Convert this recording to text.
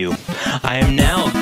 you. I am now